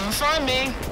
Come find me.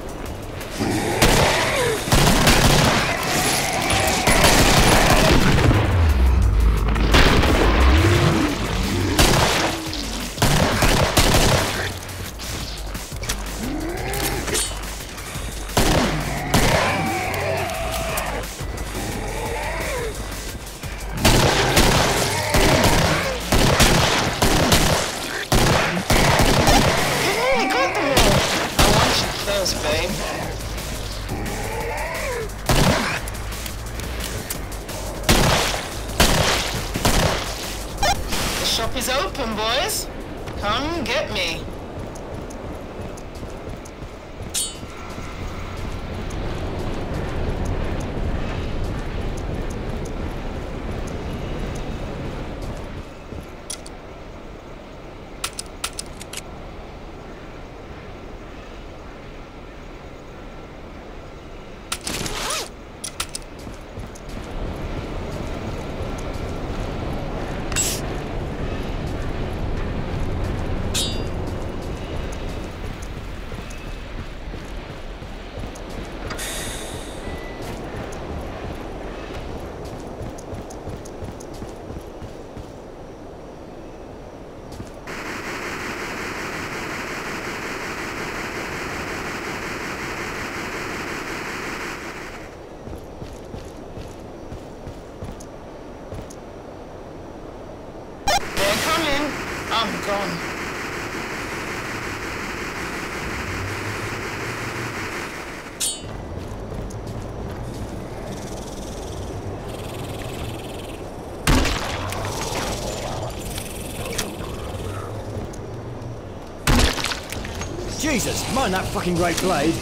Mind that fucking great blade.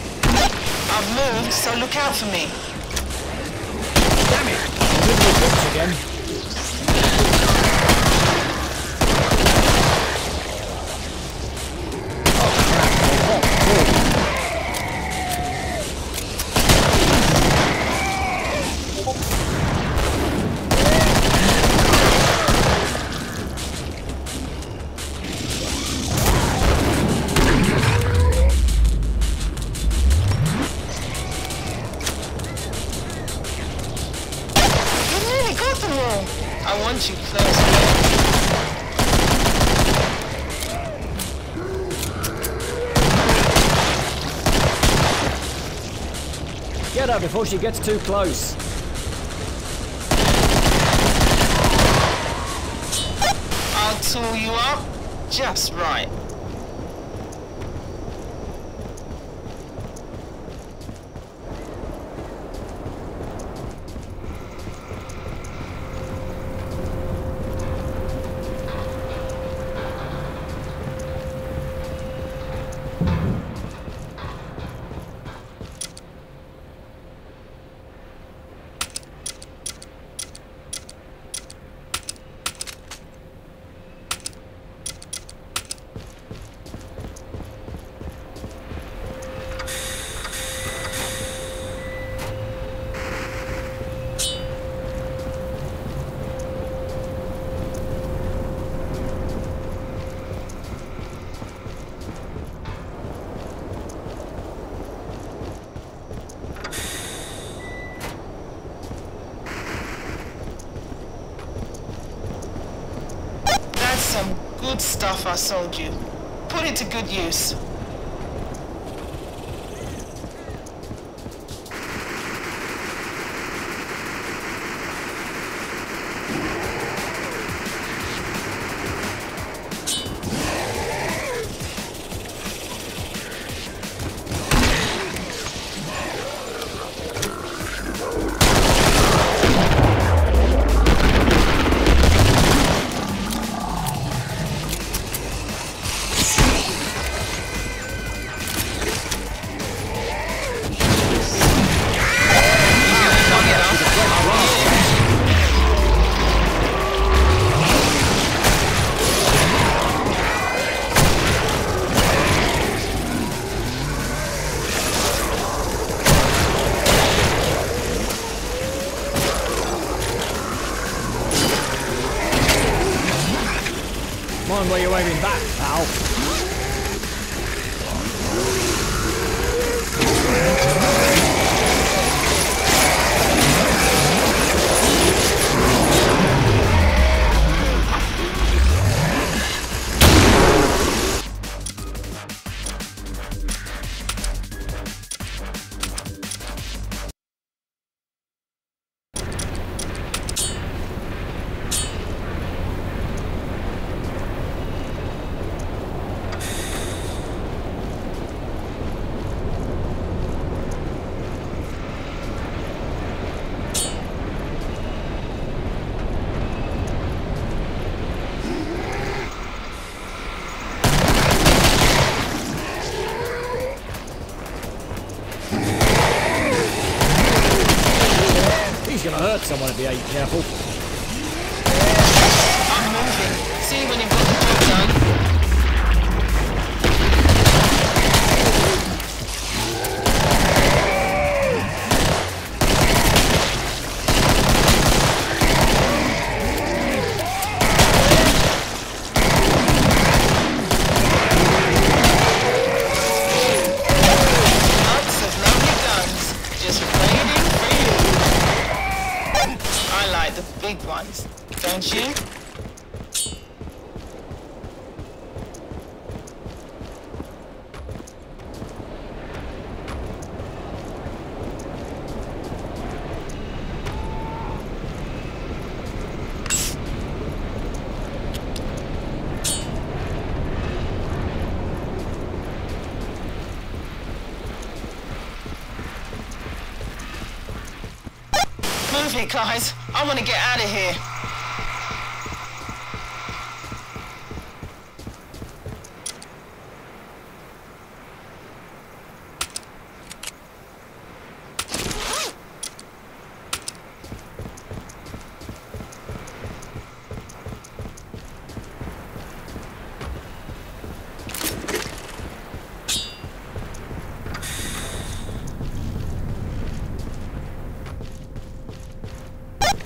I've moved, so look out for me. Damn it! I'm the again. Get her before she gets too close. I'll tool you up just right. That's some good stuff I sold you. Put it to good use. Someone if he ain't careful. I'm moving. See when you've got the job done. Guys. I want to get out of here.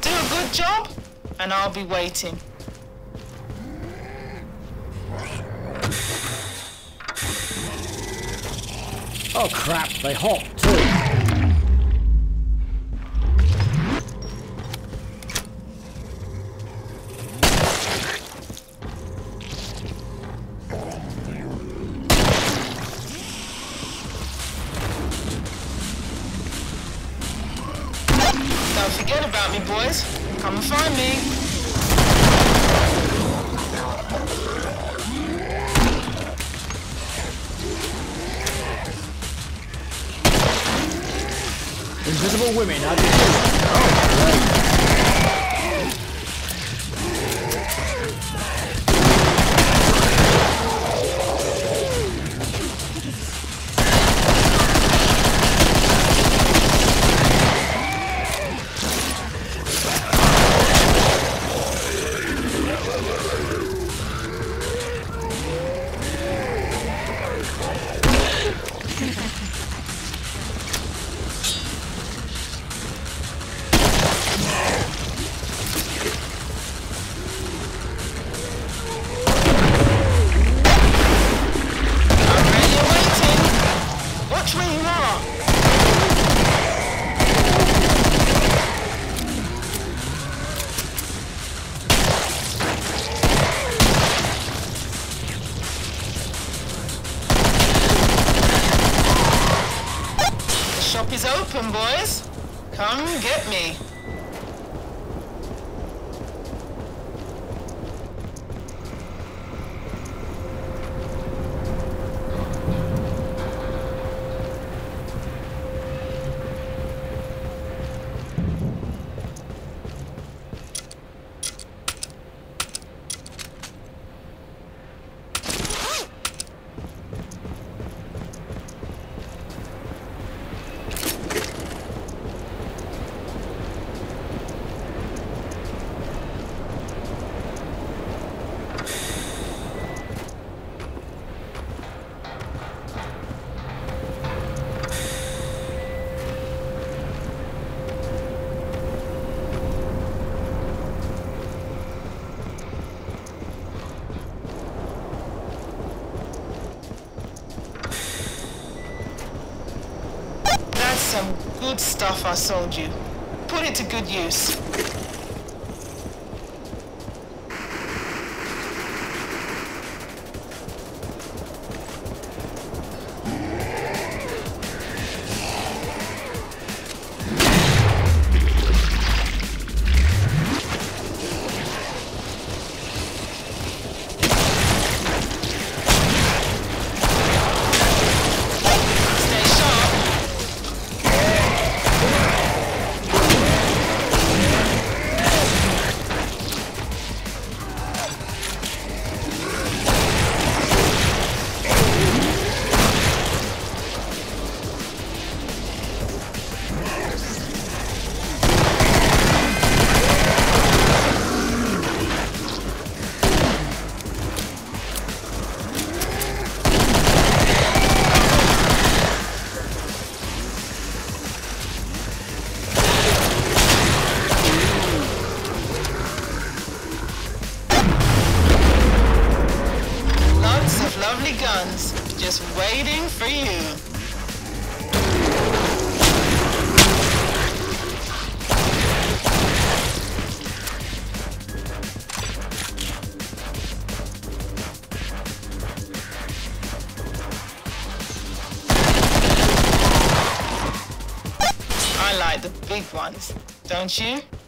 Do a good job, and I'll be waiting. Oh crap, they hop women, Come get me. Good stuff I sold you. Put it to good use. Don't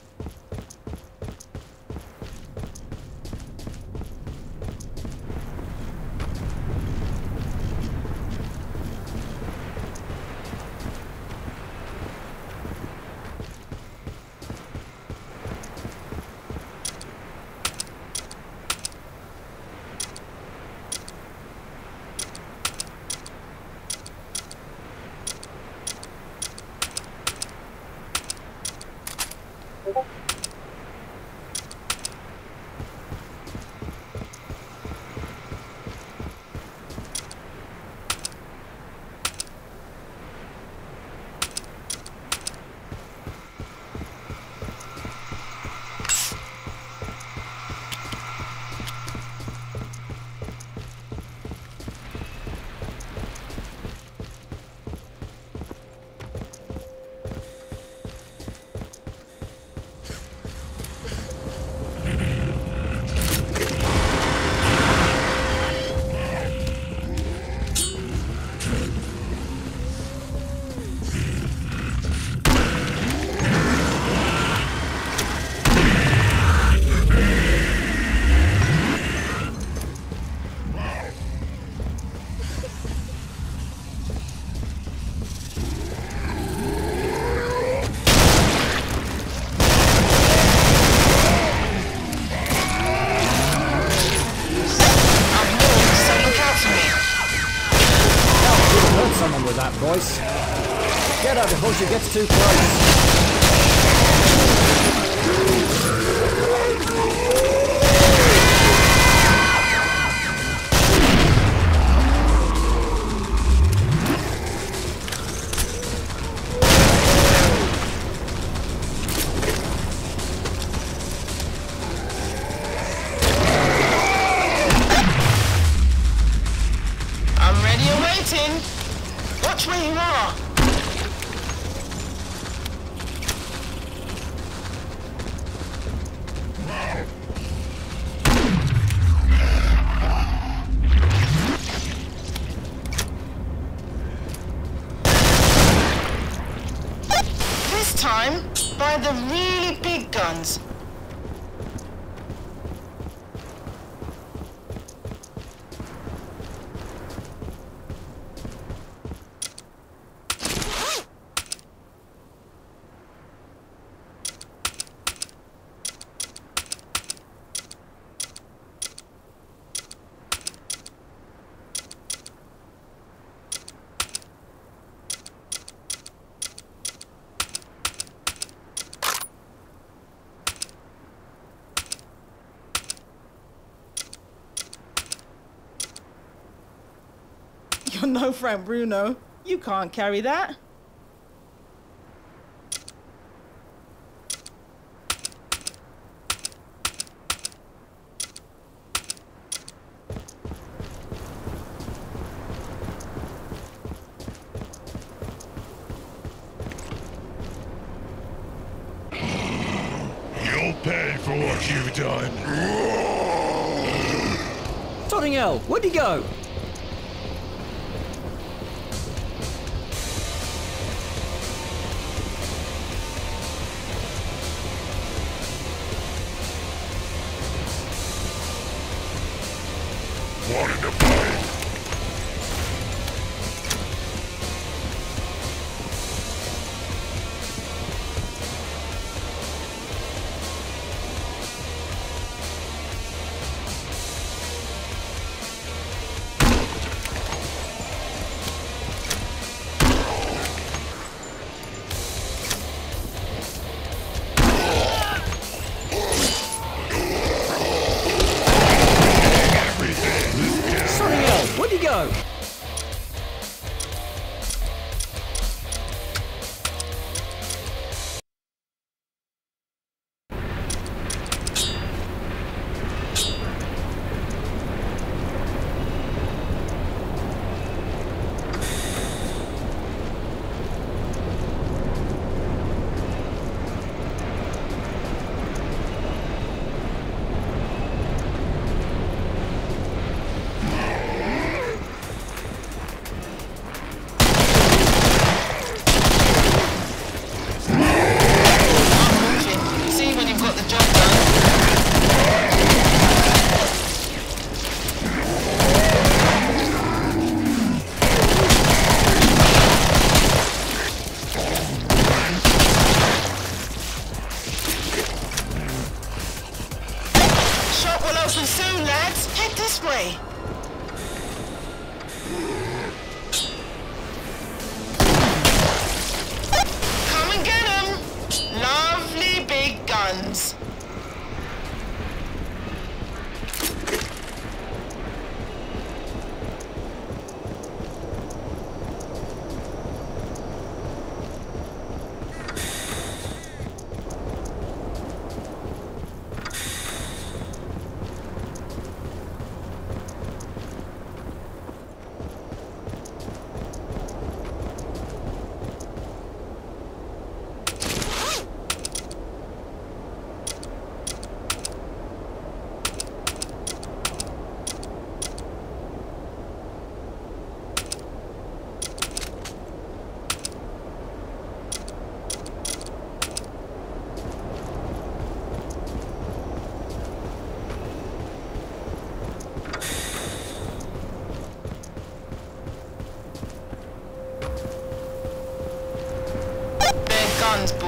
time, by the really big guns. friend Bruno. You can't carry that. pay for what you've done. Totting where'd he go?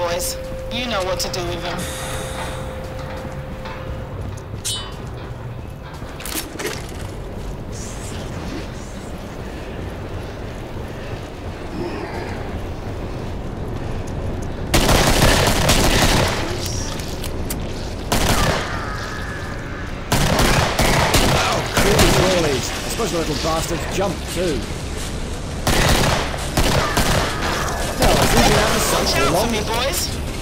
boys. You know what to do with them. Oh, Those little bastards jump too. Consumi dois.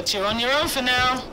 But you're on your own for now.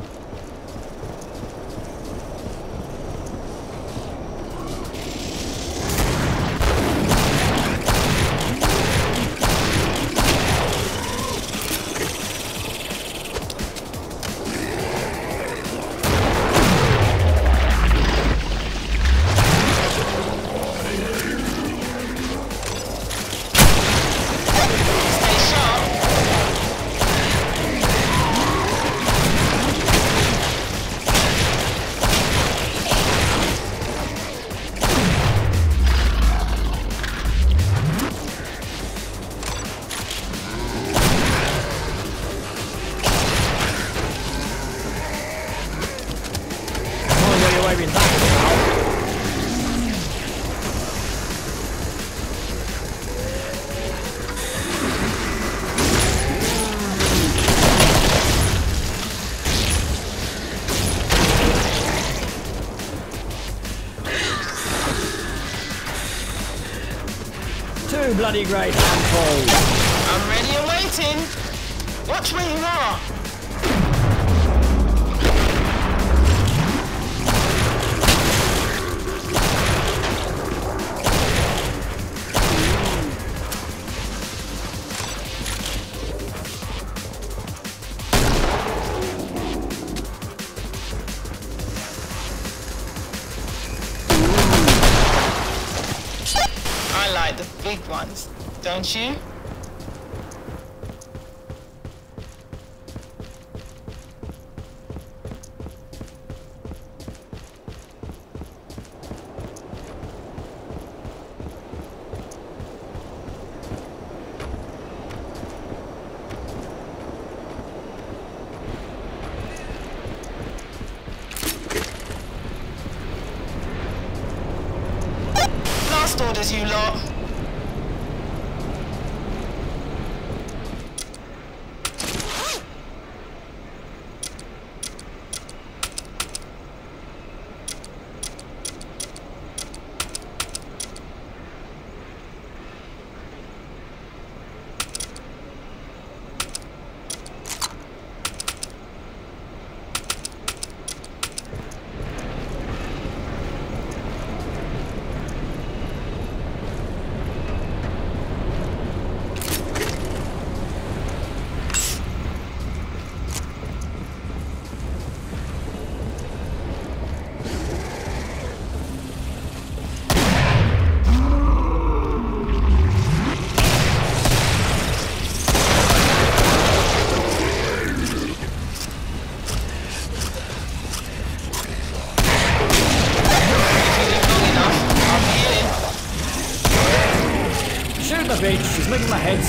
Bloody great handfuls. I'm ready and waiting. Watch where you are. I like the big ones, don't you?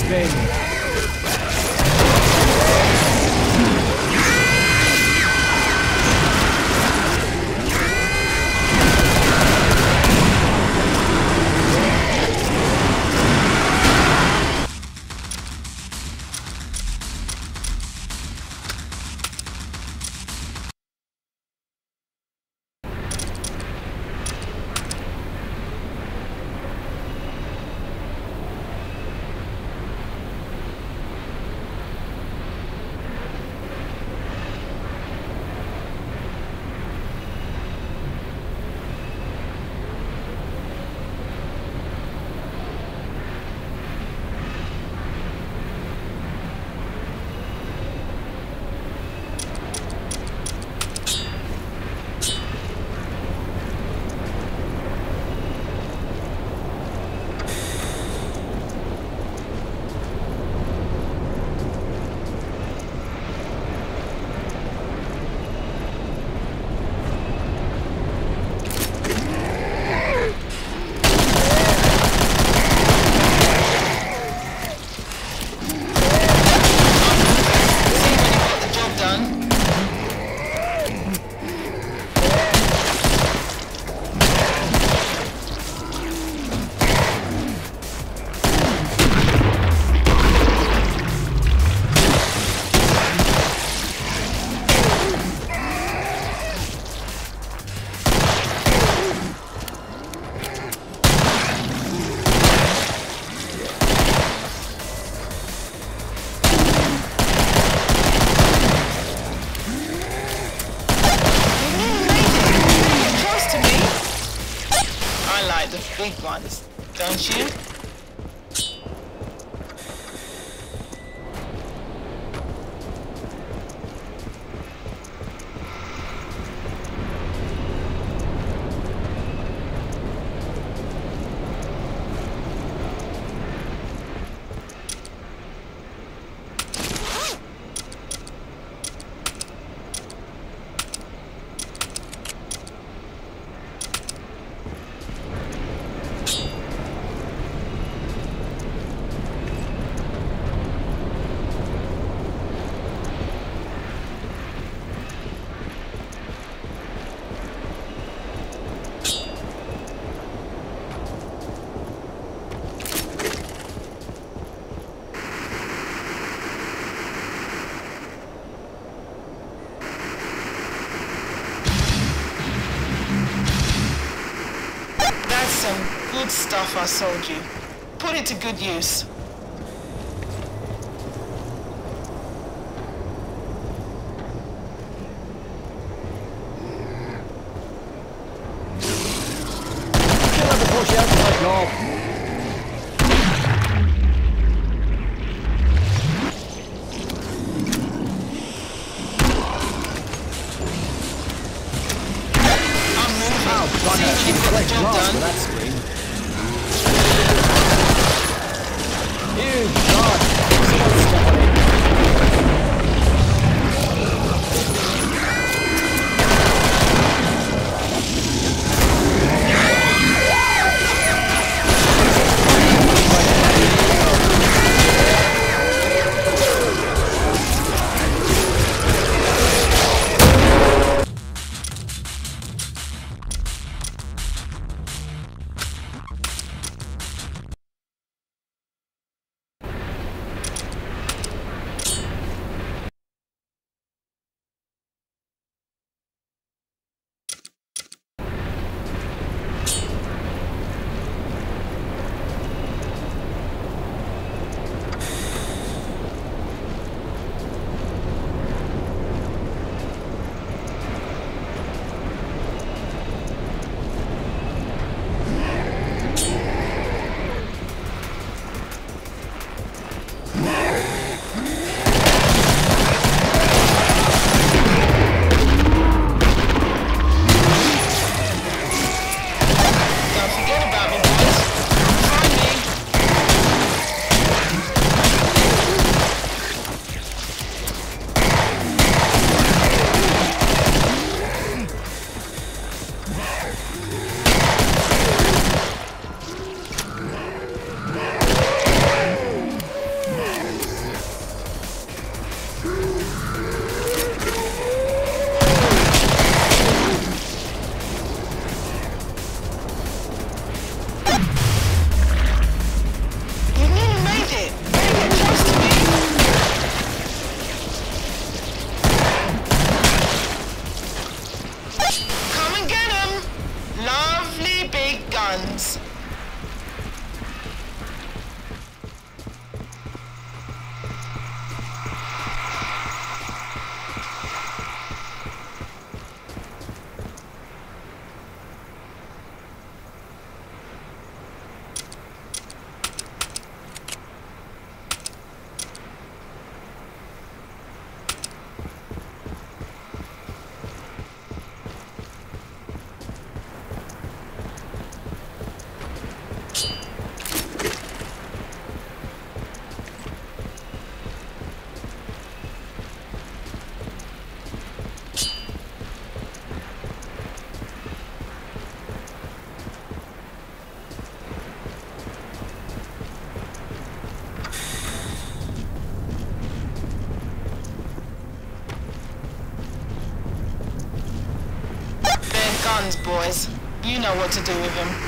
game.。stuff I sold you. Put it to good use. boys. You know what to do with him.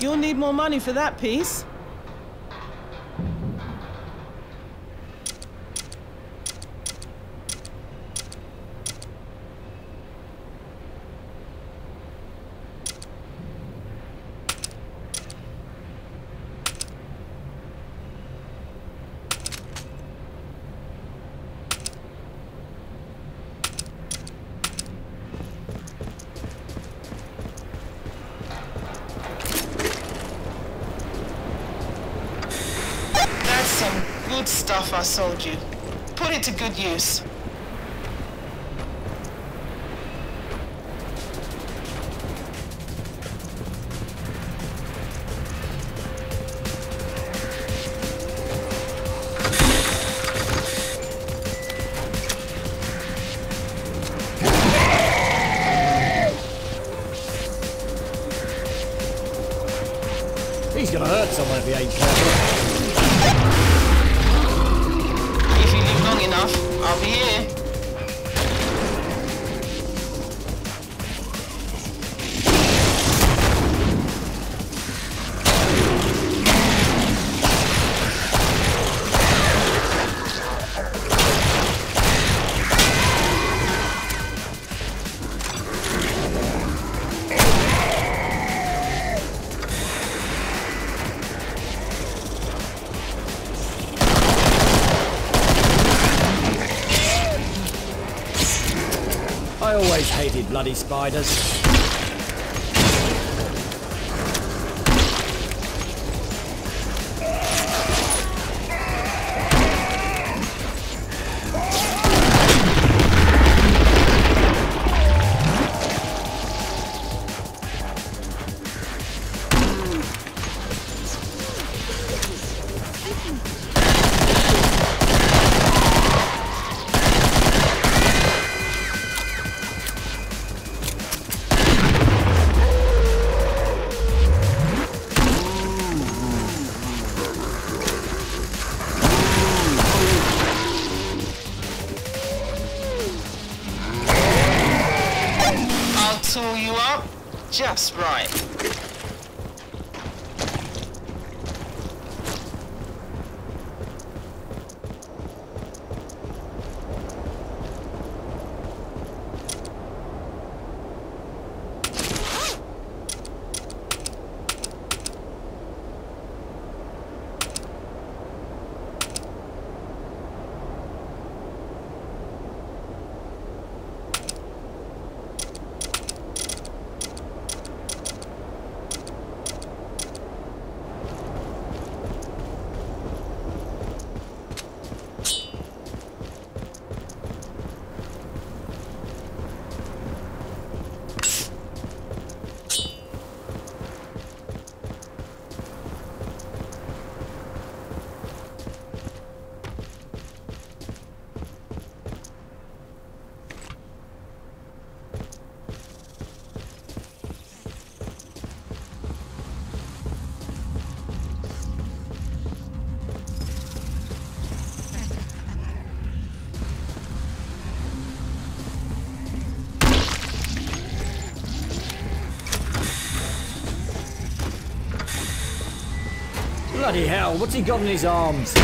You'll need more money for that piece. That's some good stuff I sold you. Put it to good use. Bloody spiders. Hell, what's he got in his arms?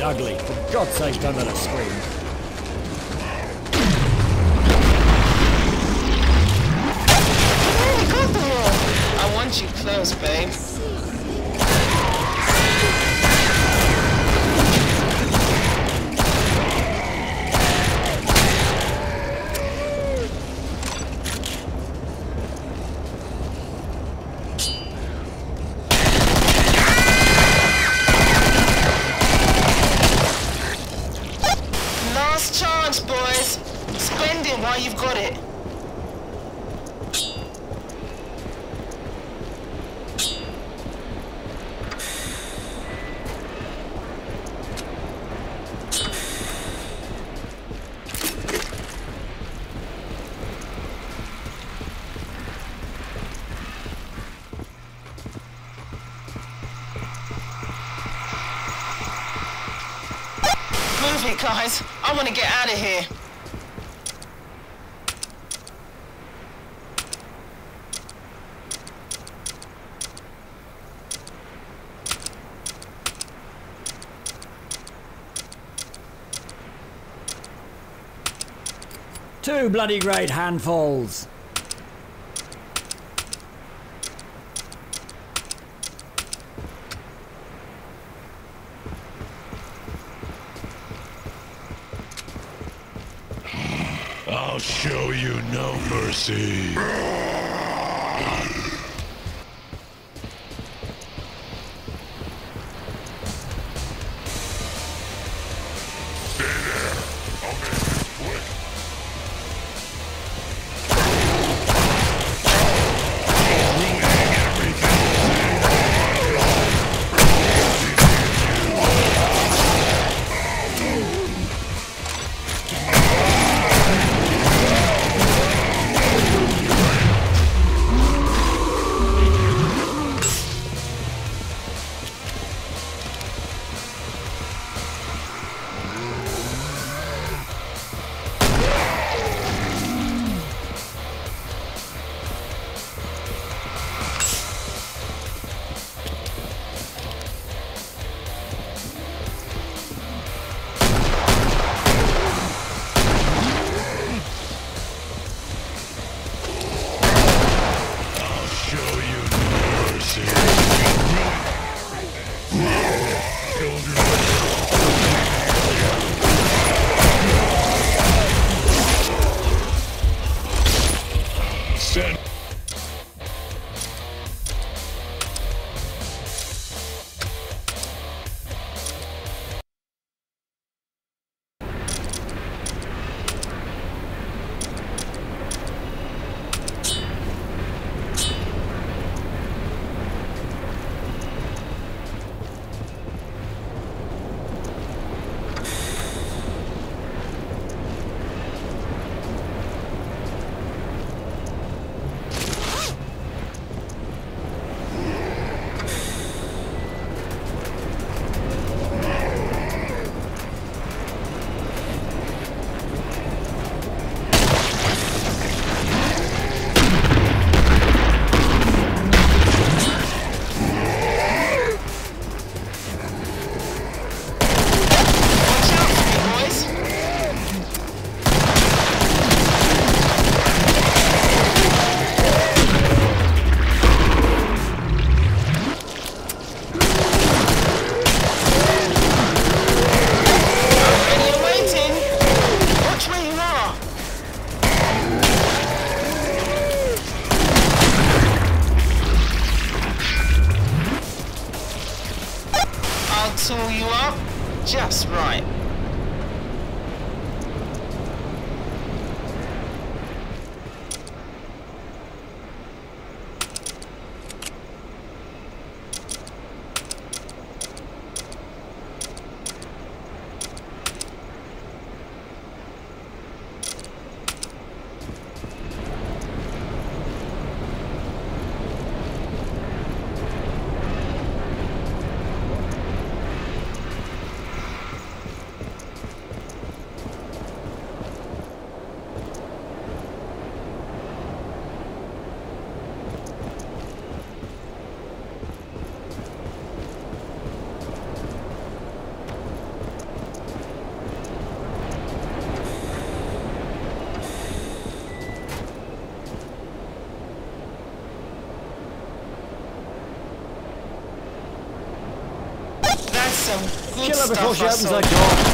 Ugly. For God's sake, don't let her scream. I want you close, babe. Want to get out of here. Two bloody great handfuls. I'll show you no mercy. Kill her before she opens her door.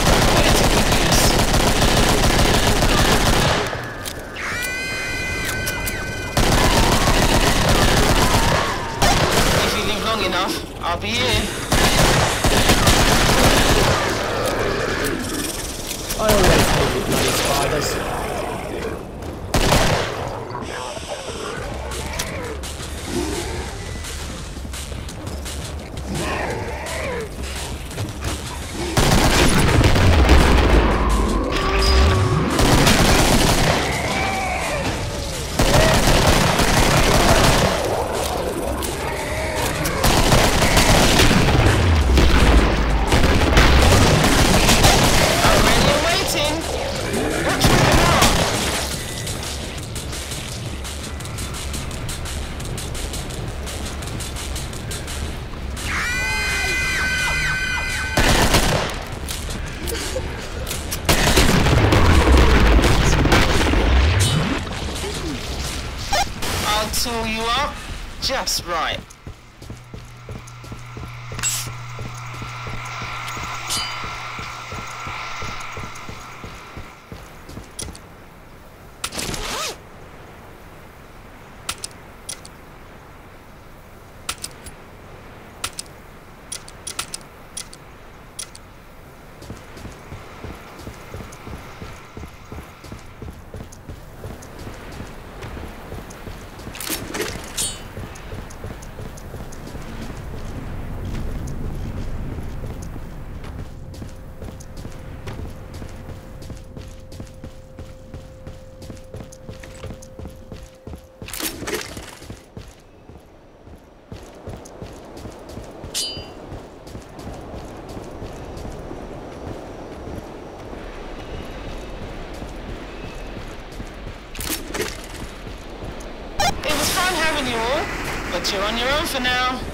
just right. now.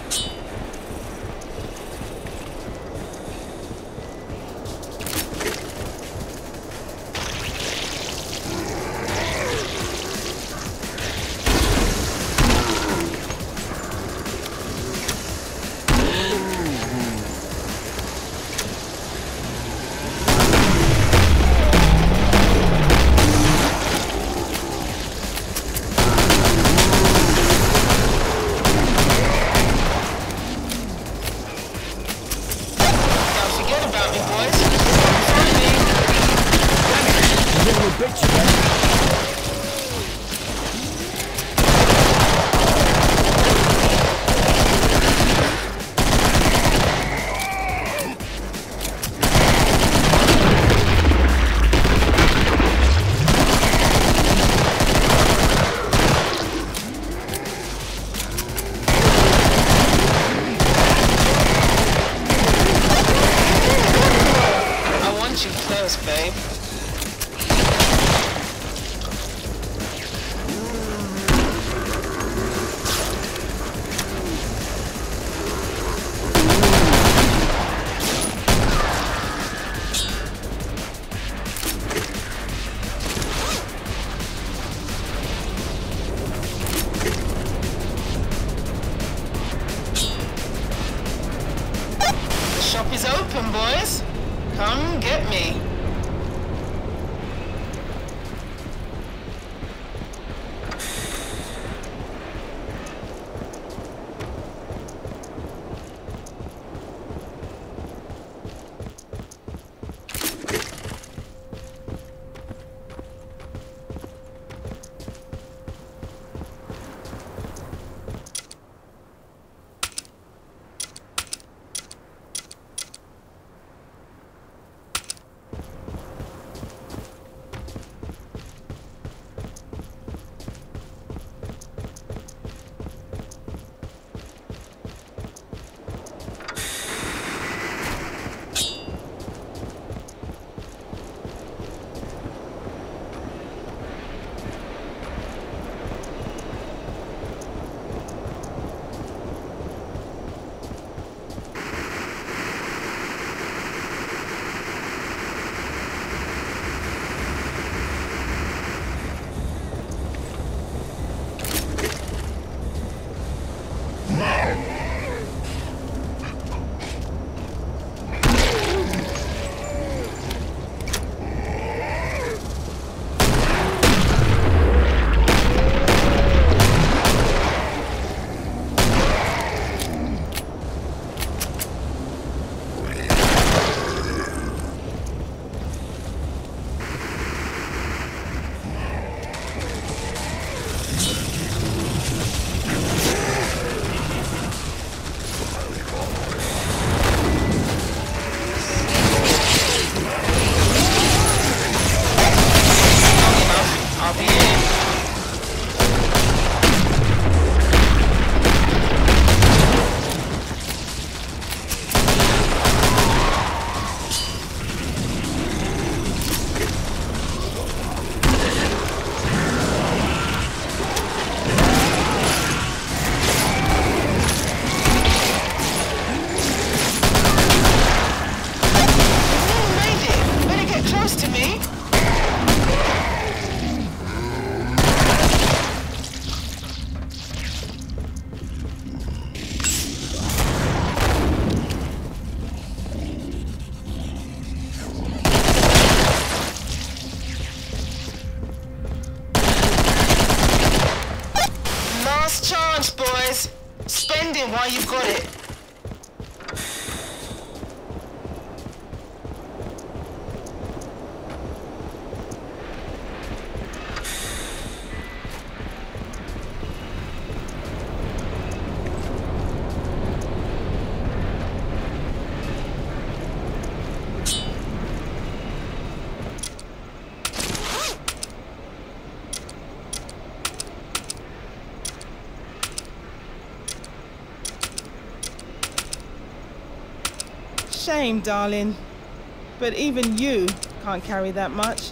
Shame, darling. But even you can't carry that much.